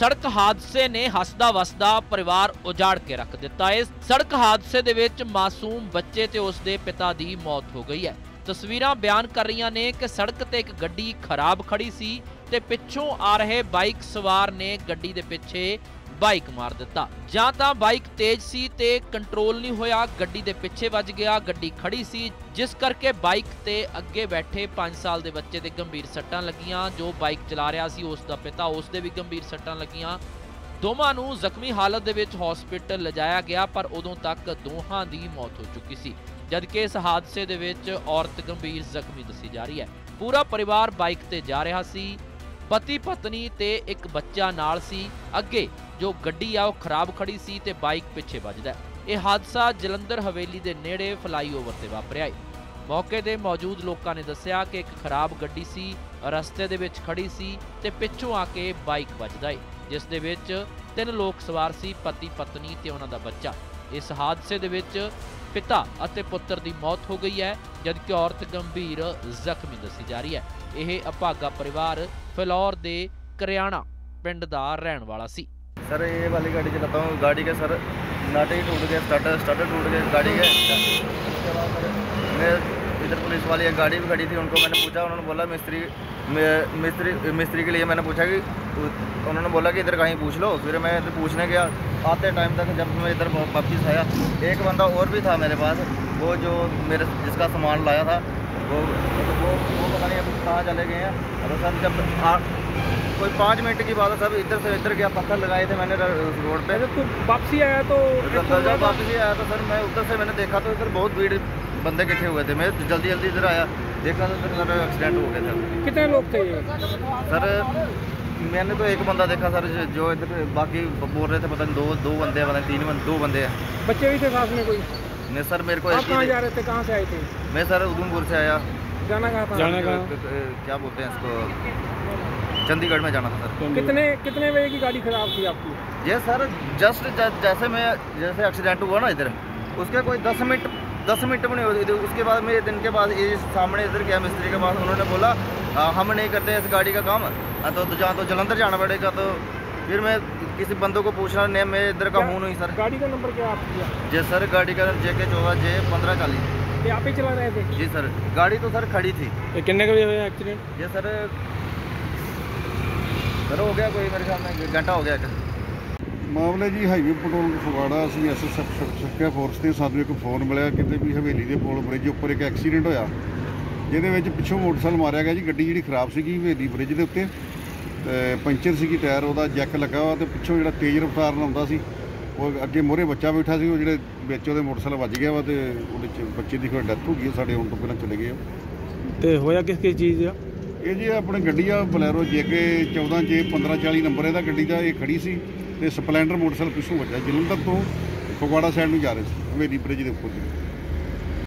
ਸੜਕ ਹਾਦਸੇ ਨੇ ਹੱਸਦਾ ਵਸਦਾ ਪਰਿਵਾਰ ਉਜਾੜ ਕੇ ਰੱਖ ਦਿੱਤਾ ਹੈ। ਸੜਕ ਹਾਦਸੇ ਦੇ ਵਿੱਚ ਮਾਸੂਮ ਬੱਚੇ ਤੇ ਉਸ ਦੇ ਪਿਤਾ ਦੀ ਮੌਤ ਹੋ ਗਈ ਹੈ। ਤਸਵੀਰਾਂ ਬਿਆਨ ਕਰ ਰਹੀਆਂ ਨੇ ਕਿ ਸੜਕ ਤੇ ਇੱਕ ਗੱਡੀ ਖਰਾਬ ਖੜੀ ਸੀ ਤੇ ਪਿੱਛੋਂ ਆ ਰਹੇ ਬਾਈਕ ਸਵਾਰ ਨੇ ਗੱਡੀ ਦੇ ਪਿੱਛੇ ਬਾਈਕ ਮਾਰ ਦਿੱਤਾ। ਜਾਂ ਤਾਂ ਬਾਈਕ ਤੇਜ਼ ਸੀ ਤੇ ਕੰਟਰੋਲ ਨਹੀਂ ਹੋਇਆ, ਗੱਡੀ ਦੇ ਪਿੱਛੇ ਵੱਜ ਗਿਆ, ਗੱਡੀ ਖੜੀ ਸੀ, ਜਿਸ ਕਰਕੇ ਬਾਈਕ ਤੇ ਅੱਗੇ ਬੈਠੇ 5 ਸਾਲ ਦੇ ਬੱਚੇ ਦੇ ਗੰਭੀਰ ਸੱਟਾਂ ਲੱਗੀਆਂ। ਜੋ ਬਾਈਕ ਚਲਾ ਰਿਹਾ ਸੀ, ਉਸ ਦਾ ਪਿਤਾ, ਉਸ ਦੇ ਵੀ ਗੰਭੀਰ ਸੱਟਾਂ ਲੱਗੀਆਂ। ਦੋਵਾਂ ਨੂੰ ਜ਼ਖਮੀ ਹਾਲਤ ਦੇ ਵਿੱਚ ਹਸਪੀਟਲ ਲਿਜਾਇਆ ਗਿਆ, ਪਰ ਉਦੋਂ ਤੱਕ ਦੋਹਾਂ ਦੀ ਮੌਤ ਹੋ ਚੁੱਕੀ ਸੀ। ਜਦਕਿ ਇਸ ਹਾਦਸੇ ਦੇ ਵਿੱਚ ਔਰਤ ਗੰਭੀਰ ਜ਼ਖਮੀ ਦੱਸੀ ਜਾ ਰਹੀ ਹੈ। ਪੂਰਾ ਪਰਿਵਾਰ ਬਾਈਕ ਤੇ ਜਾ ਰਿਹਾ ਸੀ। ਪਤੀ ਪਤਨੀ ਤੇ ਇੱਕ ਬੱਚਾ ਨਾਲ ਸੀ। ਅੱਗੇ ਜੋ ਗੱਡੀ ਆ, ਉਹ ਖਰਾਬ ਖੜੀ ਸੀ ਤੇ ਬਾਈਕ ਪਿੱਛੇ ਵੱਜਦਾ ਇਹ ਹਾਦਸਾ ਜਲੰਧਰ ਹਵੇਲੀ ਦੇ ਨੇੜੇ ਫਲਾਈਓਵਰ ਤੇ ਵਾਪਰਿਆ ਹੈ। ਮੌਕੇ ਤੇ ਮੌਜੂਦ ਲੋਕਾਂ ਨੇ ਦੱਸਿਆ ਕਿ ਇੱਕ ਖਰਾਬ ਗੱਡੀ ਸੀ, ਰਸਤੇ ਦੇ ਵਿੱਚ ਖੜੀ ਸੀ ਤੇ ਪਿੱਛੋਂ ਆ ਕੇ ਬਾਈਕ ਵੱਜਦਾ ਹੈ, ਜਿਸ ਦੇ ਵਿੱਚ ਤਿੰਨ ਲੋਕ ਸਵਾਰ ਸੀ, ਪਤੀ, ਪਤਨੀ ਤੇ ਉਹਨਾਂ ਦਾ ਬੱਚਾ। ਇਸ ਹਾਦਸੇ ਦੇ ਵਿੱਚ ਪਿਤਾ ਅਤੇ ਪੁੱਤਰ ਦੀ ਮੌਤ ਹੋ ਗਈ ਹੈ, ਜਦਕਿ ਔਰਤ ਗੰਭੀਰ ਜ਼ਖਮੀ ਦੱਸੀ ਜਾ ਰਹੀ ਹੈ। ਇਹ ਅਭਾਗਾ ਪਰਿਵਾਰ ਫਿਲੌਰ ਦੇ ਕਰਿਆਣਾ ਪਿੰਡ ਦਾ ਰਹਿਣ ਵਾਲਾ ਸੀ। سر یہ والی گاڑی چلاتا ہوں گاڑی کے سر ناٹے ہی ٹوٹ گئے اسٹارٹر اسٹارٹر ٹوٹ گئے گاڑی کے بعد میں ادھر پولیس والی ایک گاڑی بھی کھڑی تھی ان کو میں نے پوچھا انہوں نے بولا مستری مستری مستری کے لیے میں نے پوچھا کہ انہوں نے بولا کہ ادھر کہیں پوچھ لو پھر میں ادھر پوچھنے گیا آتے ٹائم تک جب میں ادھر واپس آیا ایک بندہ اور بھی تھا میرے پاس وہ جو میرے جس کا سامان لایا تھا وہ وہ نہیں چلے گئے ہیں۔ اور سر جب کوئی پانچ منٹ کی بات ہے سر ادھر سے ادھر گیا پتھر لگائے تھے میں نے روڈ پہ۔ تو واپسی آیا تو واپسی آیا تھا سر میں ادھر سے میں نے دیکھا تو ادھر بہت بھیڑ بندے کٹھے ہوئے تھے۔ میں جلدی جلدی ادھر آیا۔ دیکھا تو سر ایکسیڈنٹ ہو گیا تھا کتنے لوگ تھے سر میں نے تو ایک بندہ دیکھا سر جو ادھر باقی بول رہے تھے پتہ نہیں دو دو بندے پتہ نہیں تین دو بندے ہیں۔ بچے بھی تھے ساتھ میں کوئی؟ میں سر میرے کو کہاں جا رہے تھے؟ کہاں سے آئے تھے؟ میں سر ادھم سے آیا۔ جانا کہاں تھا؟ جانا کہاں؟ کیا بولتے ہیں اس کو؟ چندی گڑھ میں جانا تھا سر۔ کتنے کتنے بجے کی گاڑی خراب تھی آپ کی؟ یہ سر جسٹ جیسے میں جیسے ایکسیڈنٹ ہوا نا ادھر اس کے کوئی دس منٹ دس منٹ میں نہیں ہوتی تھی اس کے بعد میرے دن کے بعد یہ سامنے ادھر گیا مستری کے پاس انہوں نے بولا ہاں، ہم نہیں کرتے اس گاڑی کا کام ہاں، تو جہاں تو جلندھر جانا پڑے گا تو फिर मैं किसी बंदों को पूछना नहीं मैं इधर का हूँ नहीं सर गाड़ी का नंबर क्या आपका जे सर गाड़ी का जे के चौदह जे पंद्रह चालीस ये आप ही चला रहे थे जी सर गाड़ी तो सर खड़ी थी ਇਹ ਕਿੰਨੇ ਕੁ ਵਜੇ ਹੋਇਆ ਐਕਸੀਡੈਂਟ ये सर सर हो गया कोई मेरे ख्याल में घंटा हो गया एक ਮਾਮਲੇ ਜੀ ਹਾਈਵੇ ਪੈਟਰੋਲ ਫਗਵਾੜਾ ਅਸੀਂ ਐਸਐਸਐਫ ਸੁਰੱਖਿਆ ਫੋਰਸ ਤੇ ਸਾਨੂੰ ਇੱਕ ਫੋਨ ਮਿਲਿਆ ਕਿਤੇ ਵੀ ਹਵੇਲੀ ਦੇ ਪੁਲ ਬ੍ਰਿਜ ਉੱਪਰ ਇੱਕ ਐਕਸੀਡੈਂਟ ਹੋਇਆ ਜਿਹਦੇ ਵਿੱਚ ਪਿੱਛੋਂ ਮੋਟਰਸਾਈਕਲ ਮਾਰਿਆ ਗਿਆ ਜੀ ਗੱਡੀ ਜਿਹੜੀ ਖਰਾਬ ਸੀਗੀ ਹਵੇਲੀ ਬ੍ਰਿਜ ਦੇ ਉੱਤੇ ਤੇ ਪੰਚਰ ਸੀਗੀ ਟਾਇਰ ਉਹਦਾ ਜੈਕ ਲੱਗਾ ਵਾ ਤੇ ਪਿੱਛੋਂ ਜਿਹੜਾ ਤੇਜ਼ ਰਫ਼ਤਾਰ ਨਾਲ ਆਉਂਦਾ ਸੀ ਉਹ ਅੱਗੇ ਮੋਰੇ ਬੱਚਾ ਬੈਠਾ ਸੀ ਉਹ ਜਿਹੜੇ ਵਿੱਚ ਉਹਦੇ ਮੋਟਰਸਾਈਕਲ ਵੱਜ ਗਿਆ ਵਾ ਤੇ ਉਹਦੇ ਚ ਬੱਚੇ ਦੀ ਕੋਈ ਡੈਥ ਹੋ ਗਈ ਸਾਡੇ ਆਉਣ ਤੋਂ ਪਹਿਲਾਂ ਚਲੇ ਗਏ ਆ। ਤੇ ਹੋਇਆ ਕਿਸ ਕਿਸ ਚੀਜ਼ ਦਾ? ਇਹ ਜੀ ਆਪਣੀ ਗੱਡੀ ਆ ਬਲੈਰੋ ਜੇਕੇ 14 ਜੇ 1540 ਨੰਬਰ ਇਹਦਾ ਗੱਡੀ ਦਾ ਇਹ ਖੜੀ ਸੀ ਤੇ ਸਪਲੈਂਡਰ ਮੋਟਰਸਾਈਕਲ ਪਿੱਛੋਂ ਵੱਜਾ ਜਲੰਧਰ ਤੋਂ ਫਗਵਾੜਾ ਸਾਈਡ ਨੂੰ ਜਾ ਰਹੇ ਸੀ ਹਵੇਲੀ ਬ੍ਰਿਜ ਦੇ ਉੱਪਰ